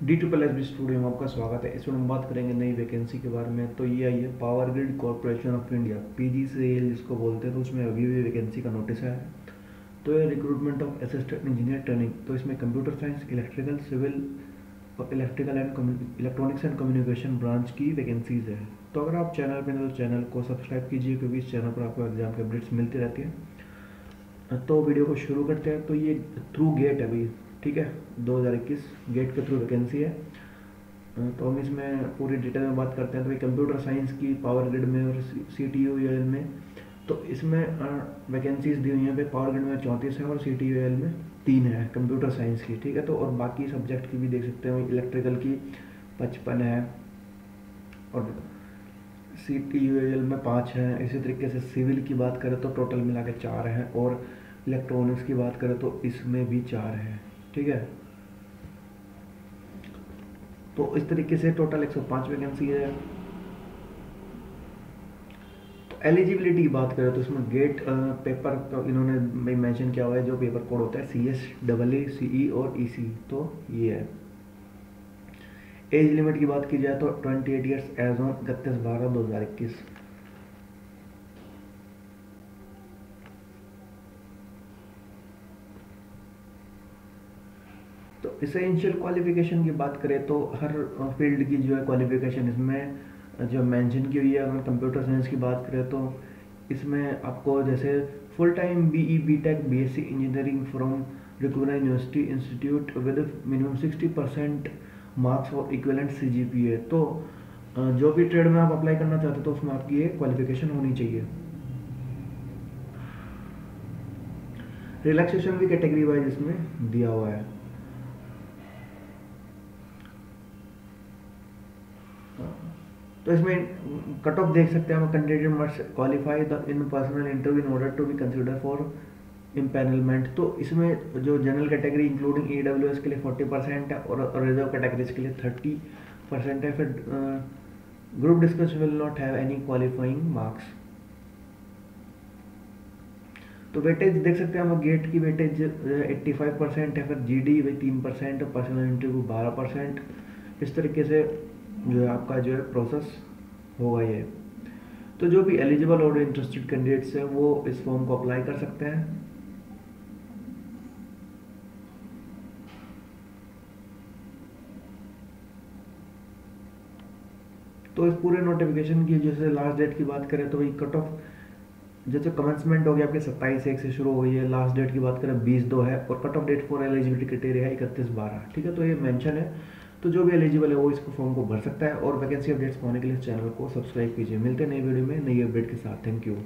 D triple S B studio में आपका स्वागत है। इस वीडियो में बात करेंगे नई वैकेंसी के बारे में। तो ये आई है power grid corporation of India P G C L जिसको बोलते हैं तो उसमें अभी भी वैकेंसी का नोटिस आया है। तो ये recruitment of assistant engineer training तो इसमें कंप्यूटर साइंस इलेक्ट्रिकल सिविल और electrical and electronics and communication branch की वैकेंसीज है। तो अगर आप चैनल पर तो चैनल को सब्सक्राइब कीजिए, क्योंकि इस चैनल पर आपको एग्ज़ाम के अपडेट्स मिलती रहती है। तो वीडियो को शुरू करते हैं। तो ये थ्रू गेट है अभी ठीक है? 2021 गेट के थ्रू वैकेंसी है। तो हम इसमें पूरी डिटेल में बात करते हैं। तो कंप्यूटर साइंस की पावर ग्रिड में और सी टी यू एल में। तो इसमें वैकेंसीज दी हुई हैं पावर ग्रिड में चौंतीस है और सी टी यू एल में तीन है कंप्यूटर साइंस की, ठीक है? तो और बाकी सब्जेक्ट की भी देख सकते हैं। इलेक्ट्रिकल की पचपन है और सी टी यू एल में पाँच हैं। इसी तरीके से सिविल की बात करें तो टोटल मिला के चार हैं और इलेक्ट्रॉनिक्स की बात करें तो इसमें भी चार हैं। ठीक है? तो इस तरीके से टोटल 105 वैकेंसी है। तो एलिजिबिलिटी की बात करें तो इसमें गेट पेपर तो इन्होंने मेंशन किया हुआ है, जो पेपर कोड होता है सी एस डबल ए सी ई और ई सी तो ये है। एज लिमिट की बात की जाए तो 28 एट ईयर्स एज ऑन इकतीस बारह दो हज़ार इक्कीस तो इसेंशियल क्वालिफिकेशन की बात करें तो हर फ़ील्ड की जो है क्वालिफिकेशन इसमें जो मेंशन की हुई है, अगर कंप्यूटर साइंस की बात करें तो इसमें आपको जैसे full time B E B tech B S C engineering from recognize university institute with minimum sixty percent marks और equivalent C G P A तो जो भी ट्रेड में आप अप्लाई करना चाहते हो तो उसमें आपकी ये क्वालिफिकेशन होनी चाहिए। रिलैक्सेशन भी कैटेगरी वाइज इसमें दिया हुआ है। तो इसमें कट ऑफ़ देख सकते हैं candidate must qualify the in personal interview in order to be consider for empanelment तो इसमें जो general category including E W S के लिए फोर्टी परसेंट है और रिज़र्व कैटेगरीज के लिए थर्टी परसेंट है. फिर group discuss will not have any qualifying marks तो वेटेज देख सकते हैं हम गेट की वेटेज 85 परसेंट है. फिर जी डी वही तीन परसेंट पर्सनल इंटरव्यू बारह परसेंट इस तरीके से जो है आपका जो है प्रोसेस होगा ये। तो जो भी एलिजिबल और इंटरेस्टेड कैंडिडेट्स हैं, वो इस फॉर्म को अप्लाई कर सकते हैं। तो इस पूरे नोटिफिकेशन की जैसे लास्ट डेट की बात करें तो वही कट ऑफ़ जैसे कमेंसमेंट हो गया आपके सत्ताईस एक से शुरू हुई है लास्ट डेट की बात करें बीस दो है, और cut off date for eligibility criteria इकतीस बारह। ठीक है तो ये मेंशन है। तो जो भी एलिजिबल है वो इसको फॉर्म को भर सकता है और वैकेंसी अपडेट्स पाने के लिए चैनल को सब्सक्राइब कीजिए। मिलते हैं नई वीडियो में, नई अपडेट के साथ। Thank you